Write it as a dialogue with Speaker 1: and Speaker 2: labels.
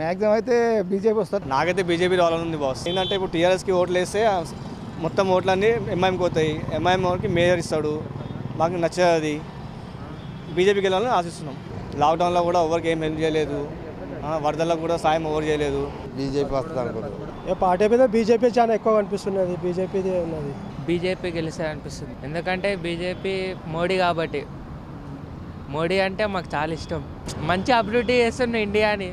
Speaker 1: Maximum అయితే BJP వస్తారు.
Speaker 2: నాకైతే బీజేపీ రావాలని ఉంది బాస్. ఏంటంటే ఇప్పుడు టీఆర్ఎస్కి ఓట్లు వేస్తే ఆ మొత్తం ఓట్లన్నీ ఎంఐఎంకి పోతాయి. ఎంఐఎంకి మేయర్ ఇస్తాడు. మాకు నచ్చదు. అది బీజేపీకి వెళ్ళాలని ఆశిస్తున్నాం. లాక్డౌన్లో కూడా ఎవరికి ఏం హెల్ప్ చేయలేదు. ఆ, వరదలకు కూడా సాయం ఎవరు చేయలేదు.
Speaker 3: బీజేపీ వస్తుంది అనుకుంటున్నాను
Speaker 4: ఏ పార్టీ మీద బీజేపీ చాలా ఎక్కువ కనిపిస్తున్నది. బీజేపీది ఉన్నది.
Speaker 5: బీజేపీ గెలిస్తే అనిపిస్తుంది. ఎందుకంటే బీజేపీ మోడీ కాబట్టి. మోడీ అంటే మాకు చాలా ఇష్టం. మంచి అభివృద్ధి చేస్తున్న ఇండియాని.